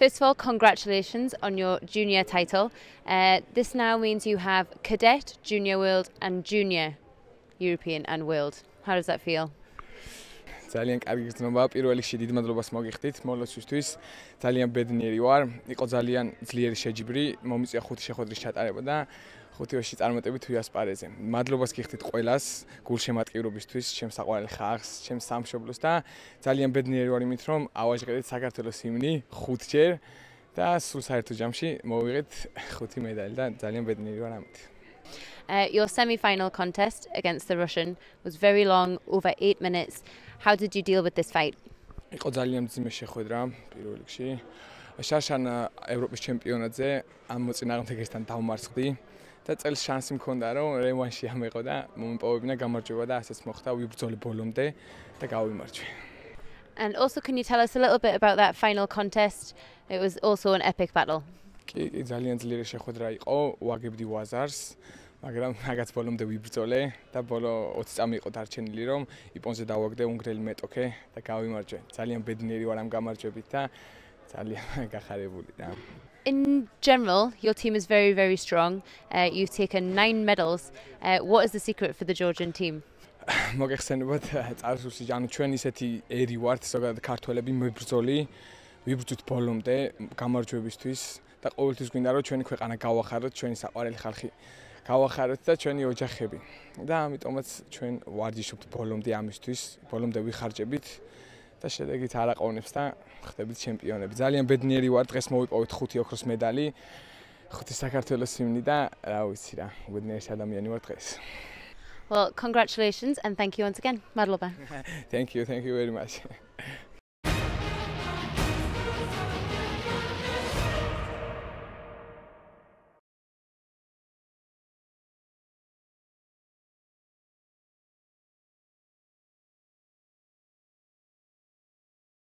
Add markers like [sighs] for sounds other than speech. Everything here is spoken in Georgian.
First of all, congratulations on your junior title. Uh, this now means you have cadet, junior world, and junior European and world. How does that feel? ძალიან კარგი გზნობა. პირველ რიგში დიდ მადლობას მოგიხდით მოლოცვისთვის. ძალიან ბედნიერი ვარ. იყო ძალიან ძლიერი შეჯიბრი. მომიწია ხუთი შეხვედრის ჩატარება და ხუთიოში წარმატებით ვიასპარეზე. მადლობას გიხდით ყველას გულშემატკივრობისთვის, ჩემს საყვარელ ხალხს, ჩემს სამშობლოს და ძალიან ბედნიერი ვარ იმით, რომ ავაჟღერეთ საქართველოს ჰიმნი ხუთჯერ და სულ საერთო ჯამში მოვიღეთ ხუთი მედალი და ძალიან ბედნიერი ვარ ამით. Uh, your semi-final contest against the Russian was very long, over 8 minutes. How did you deal with this fight? იყო ძალიან ძიმე შეხვედრა პირველ რიგში. შაშან ევროპის ჩემპიონატზე ამ მოწინააღმდეგესთან დავმარცხდი და წელს შანსი მქონდა რომ რევანში ამეყო და მომპოვებინა გამარჯვება და ასეც მოხდა ვიბრძოლე ბოლომდე და გავიმარჯვე. And also can you tell us a little bit about that final contest? It was also an epic battle. კი, კი ძალიან ძლიერი შეხვედრა იყო, ვაგებდი ვაზარს. მაგრამ მაგაც ბოლომდე ვიბრძოლე და ბოლო 20 წამი იყო დარჩენილი რომ იპონზე დავაგდე უნგრელი მეტოქე და გავიმარჯვე. ძალიან ბედნიერი ვარ ამ გამარჯვებით და ძალიან [laughs] გახარებული და In general, your team is very very strong. Uh, you've taken 9 medals. Uh, what is the secret for the Georgian team? [sighs] მოგეხსენებათ [laughs] წარსულში ანუ ჩვენ ისეთი ერი ვართ ზოგადად ქართველები მებრძოლი ვიბრძვით ბოლომდე გამარჯვებისთვის და ყოველთვის გვინდა რომ ჩვენი ქვეყანა გავახაროთ ჩვენი საყვარელი ხალხი გავახაროთ და ჩვენი ოჯახები. და ამიტომაც ჩვენ ვარჯიშობთ ბოლომდე ამისთვის, ბოლომდე ვიხარჯებით და შედეგით არაყოვნებს და ხდებით ჩემპიონები. ძალიან ბედნიერი ვარ, დღეს მოვიპოვეთ 5 ოქროს მედალი. ხუთი საქართველოს ჰიმნი და რა ვიცი რა, უდნერის ადამიანი ვარ დღეს. Well, congratulations and thank you once again. Madloba. [laughs] thank you, thank you very much.